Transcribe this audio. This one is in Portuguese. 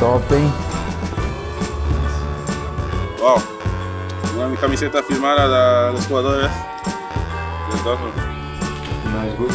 top, hein? Wow. Una mi camiseta firmada de los jugadores del né? Dortmund. Mais good.